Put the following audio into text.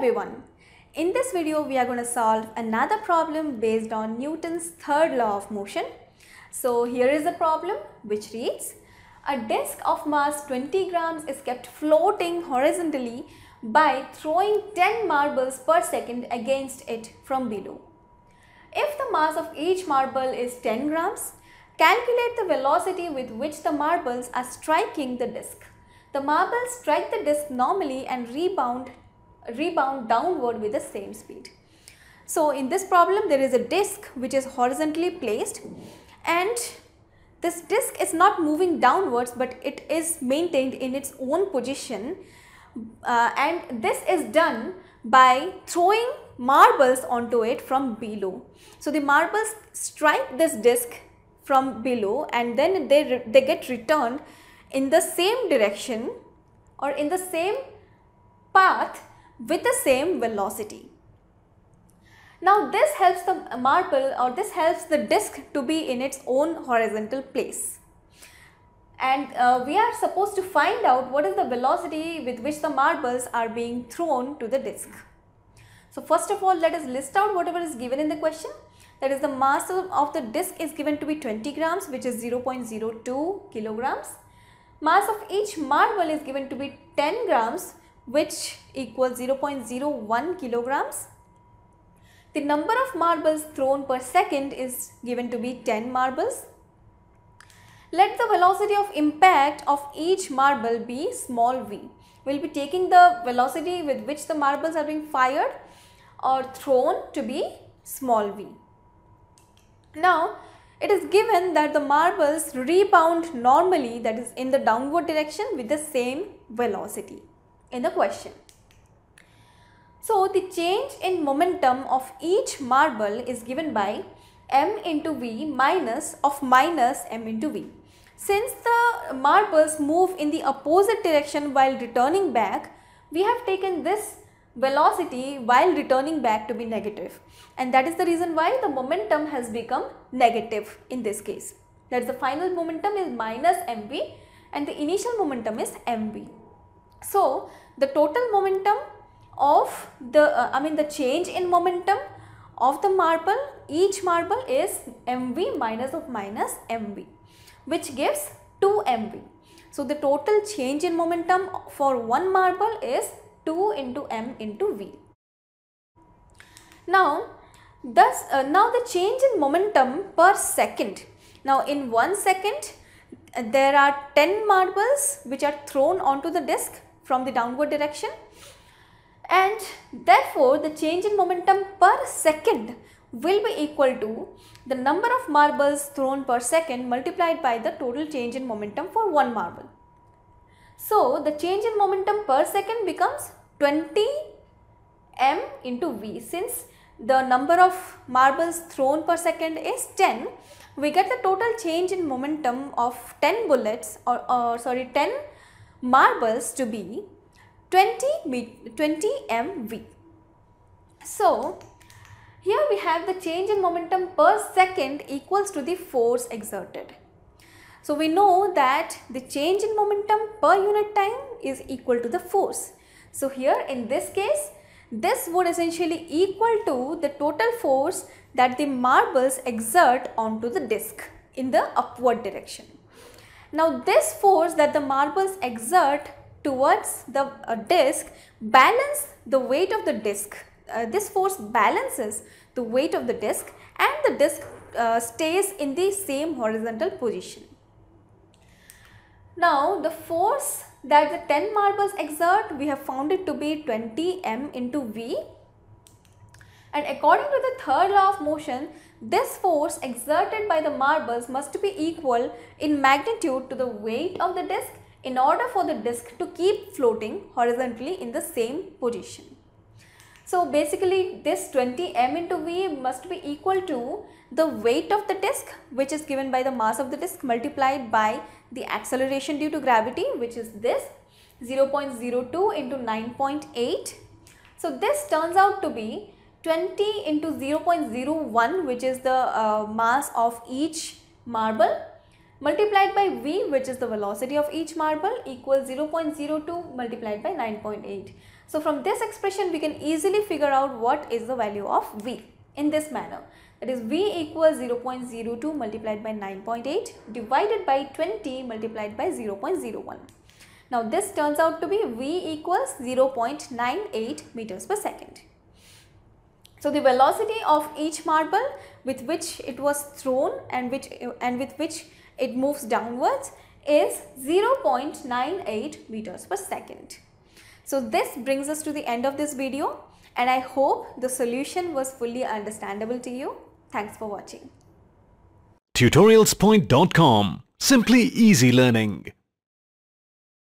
everyone. In this video we are going to solve another problem based on Newton's third law of motion. So here is the problem which reads a disk of mass 20 grams is kept floating horizontally by throwing 10 marbles per second against it from below. If the mass of each marble is 10 grams, calculate the velocity with which the marbles are striking the disk. The marbles strike the disk normally and rebound, rebound downward with the same speed. So in this problem there is a disk which is horizontally placed and this disk is not moving downwards but it is maintained in its own position uh, and this is done by throwing marbles onto it from below. So the marbles strike this disk from below and then they, they get returned in the same direction or in the same path with the same velocity. Now this helps the marble or this helps the disc to be in its own horizontal place. And uh, we are supposed to find out what is the velocity with which the marbles are being thrown to the disc. So first of all let us list out whatever is given in the question that is the mass of the disc is given to be 20 grams which is 0.02 kilograms Mass of each marble is given to be 10 grams which equals 0.01 kilograms. The number of marbles thrown per second is given to be 10 marbles. Let the velocity of impact of each marble be small v. We will be taking the velocity with which the marbles are being fired or thrown to be small v. Now, it is given that the marbles rebound normally that is in the downward direction with the same velocity in the question. So, the change in momentum of each marble is given by m into v minus of minus m into v. Since the marbles move in the opposite direction while returning back, we have taken this velocity while returning back to be negative and that is the reason why the momentum has become negative in this case. That is the final momentum is minus mv and the initial momentum is mv. So, the total momentum of the uh, I mean the change in momentum of the marble each marble is mv minus of minus mv which gives 2 mv. So, the total change in momentum for one marble is 2 into m into v. Now, thus uh, now the change in momentum per second. Now, in 1 second uh, there are 10 marbles which are thrown onto the disc from the downward direction and therefore the change in momentum per second will be equal to the number of marbles thrown per second multiplied by the total change in momentum for one marble. So, the change in momentum per second becomes 20 m into v. Since the number of marbles thrown per second is 10, we get the total change in momentum of 10 bullets or, or sorry 10 marbles to be 20, 20 mv. So, here we have the change in momentum per second equals to the force exerted. So we know that the change in momentum per unit time is equal to the force. So here in this case, this would essentially equal to the total force that the marbles exert onto the disc in the upward direction. Now this force that the marbles exert towards the uh, disc balance the weight of the disc. Uh, this force balances the weight of the disc and the disc uh, stays in the same horizontal position. Now the force that the 10 marbles exert we have found it to be 20 m into v and according to the third law of motion this force exerted by the marbles must be equal in magnitude to the weight of the disc in order for the disc to keep floating horizontally in the same position. So basically this 20 m into v must be equal to the weight of the disc which is given by the mass of the disc multiplied by the acceleration due to gravity which is this 0.02 into 9.8. So this turns out to be 20 into 0.01 which is the uh, mass of each marble multiplied by v which is the velocity of each marble equals 0.02 multiplied by 9.8. So from this expression we can easily figure out what is the value of V in this manner. That is V equals 0.02 multiplied by 9.8 divided by 20 multiplied by 0.01. Now this turns out to be V equals 0.98 meters per second. So the velocity of each marble with which it was thrown and which and with which it moves downwards is 0.98 meters per second. So this brings us to the end of this video and I hope the solution was fully understandable to you. Thanks for watching. Tutorialspoint.com Simply easy learning.